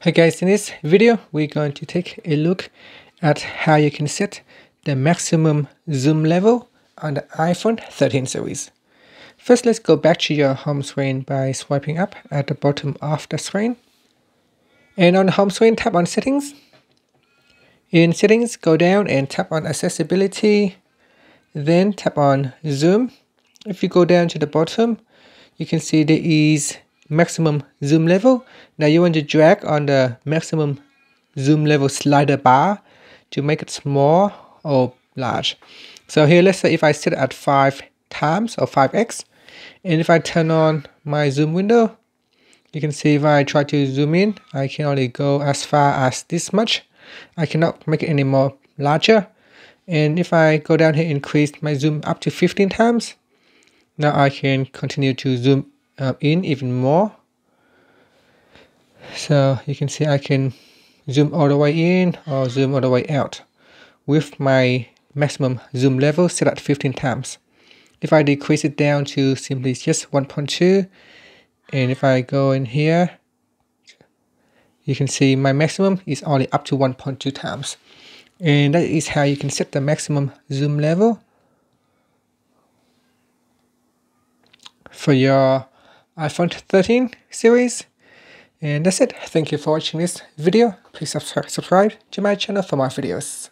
Hey guys, in this video, we're going to take a look at how you can set the maximum zoom level on the iPhone 13 series. First, let's go back to your home screen by swiping up at the bottom of the screen. And on the home screen, tap on settings. In settings, go down and tap on accessibility, then tap on zoom. If you go down to the bottom, you can see there is maximum zoom level. Now you want to drag on the maximum zoom level slider bar to make it small or large. So here, let's say if I set at 5 times or 5x, and if I turn on my zoom window, you can see if I try to zoom in, I can only go as far as this much. I cannot make it any more larger. And if I go down here, increase my zoom up to 15 times, now I can continue to zoom uh, in even more. So you can see I can zoom all the way in or zoom all the way out with my maximum zoom level set at 15 times. If I decrease it down to simply just 1.2 and if I go in here you can see my maximum is only up to 1.2 times. And that is how you can set the maximum zoom level for your iPhone 13 series. And that's it. Thank you for watching this video. Please subscribe to my channel for more videos.